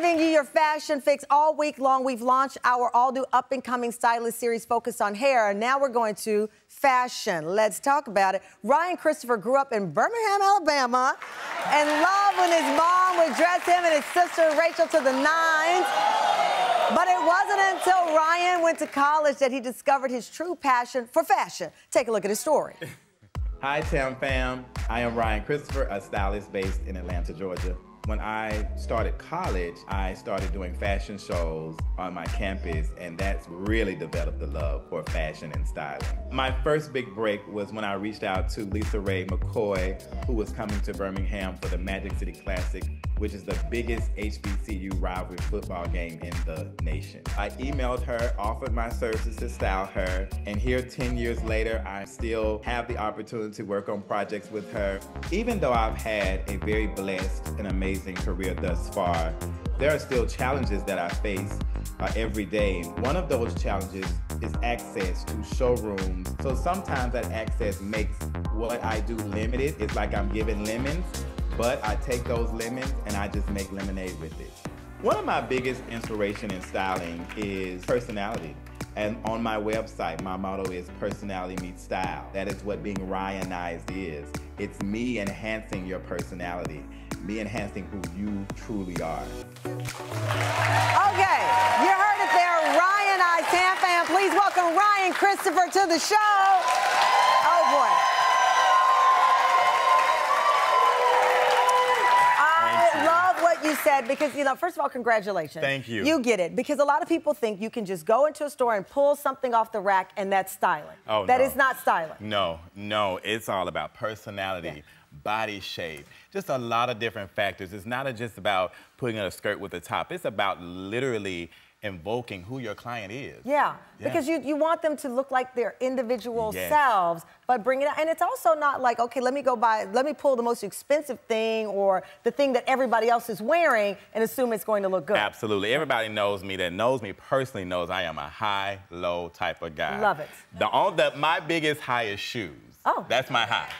giving you your fashion fix all week long. We've launched our all new up and coming stylist series focused on hair. And now we're going to fashion. Let's talk about it. Ryan Christopher grew up in Birmingham, Alabama, and loved when his mom would dress him and his sister Rachel to the nines. But it wasn't until Ryan went to college that he discovered his true passion for fashion. Take a look at his story. Hi, Tam Fam. I am Ryan Christopher, a stylist based in Atlanta, Georgia. When I started college, I started doing fashion shows on my campus, and that's really developed the love for fashion and styling. My first big break was when I reached out to LisaRaye McCoy, who was coming to Birmingham for the Magic City Classic which is the biggest HBCU rivalry football game in the nation. I emailed her, offered my services to style her, and here 10 years later, I still have the opportunity to work on projects with her. Even though I've had a very blessed and amazing career thus far, there are still challenges that I face uh, every day. One of those challenges is access to showrooms. So sometimes that access makes what I do limited. It's like I'm giving lemons but I take those lemons and I just make lemonade with it. One of my biggest inspiration in styling is personality. And on my website, my motto is personality meets style. That is what being Ryanized is. It's me enhancing your personality, me enhancing who you truly are. Okay, you heard it there, Ryanized. Fam, please welcome Ryan Christopher to the show. Oh boy. you said because, you know, first of all, congratulations. Thank you. You get it. Because a lot of people think you can just go into a store and pull something off the rack and that's styling. Oh, That no. is not styling. No, no. It's all about personality. Yeah body shape, just a lot of different factors. It's not just about putting on a skirt with a top. It's about literally invoking who your client is. Yeah, yeah. because you, you want them to look like their individual yes. selves, but bring it out. And it's also not like, okay, let me go buy, let me pull the most expensive thing or the thing that everybody else is wearing and assume it's going to look good. Absolutely. Everybody knows me that knows me personally knows I am a high, low type of guy. Love it. The, the, my biggest high is shoes. Oh. That's my high.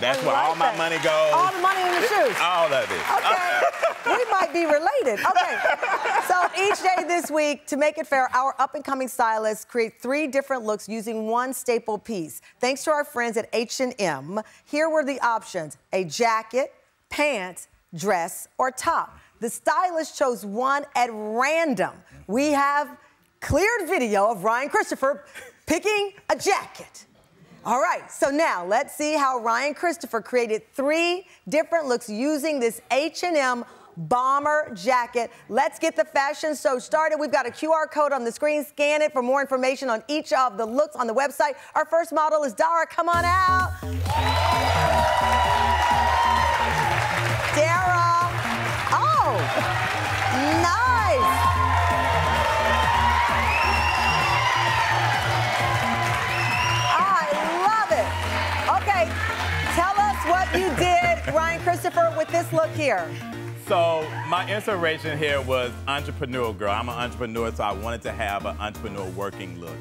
That's where all my money goes. All the money in the shoes. All of it. Okay. we might be related. Okay. So each day this week, to make it fair, our up-and-coming stylists create three different looks using one staple piece. Thanks to our friends at H&M, here were the options: a jacket, pants, dress, or top. The stylist chose one at random. We have cleared video of Ryan Christopher picking a jacket. All right, so now let's see how Ryan Christopher created three different looks using this H&M bomber jacket. Let's get the fashion show started. We've got a QR code on the screen. Scan it for more information on each of the looks on the website. Our first model is Dara. Come on out. Christopher, with this look here? So my inspiration here was entrepreneur girl. I'm an entrepreneur, so I wanted to have an entrepreneur working look.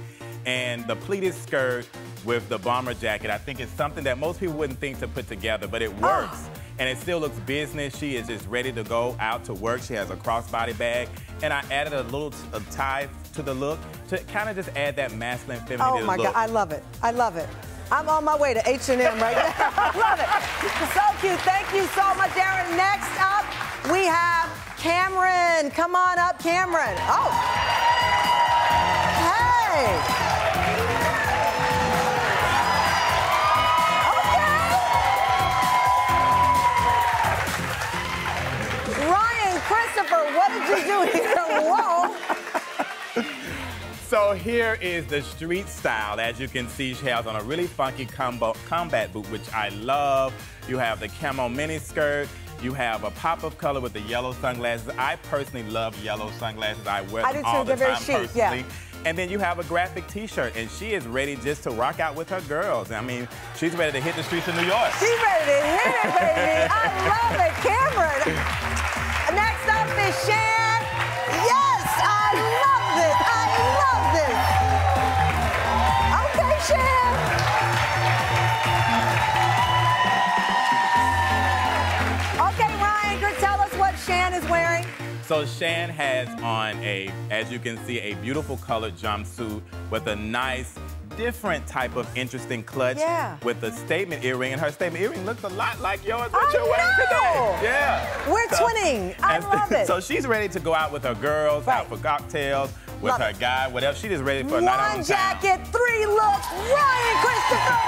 And the pleated skirt with the bomber jacket, I think it's something that most people wouldn't think to put together, but it ah. works. Oh. And it still looks business. She is just ready to go out to work. She has a crossbody bag. And I added a little a tie to the look to kind of just add that masculine, feminine look. Oh my look. God, I love it. I love it. I'm on my way to H&M right now. Love it. So cute. Thank you so much, Darren. Next up, we have Cameron. Come on up, Cameron. Oh. Hey. So here is the street style. As you can see, she has on a really funky combo, combat boot, which I love. You have the camo mini skirt. You have a pop of color with the yellow sunglasses. I personally love yellow sunglasses. I wear I them all the time personally. Yeah. And then you have a graphic t-shirt, and she is ready just to rock out with her girls. I mean, she's ready to hit the streets of New York. She's ready to hit it, baby. I love it. Cameron. So Shan has on a, as you can see, a beautiful colored jumpsuit with a nice different type of interesting clutch yeah. with a statement earring, and her statement earring looks a lot like yours that I you're wearing know. today. Yeah. We're so, twinning. I love it. So she's ready to go out with her girls, right. out for cocktails, with love her it. guy, whatever. She just ready for a One night on jacket, three looks. Ryan Christopher. You can follow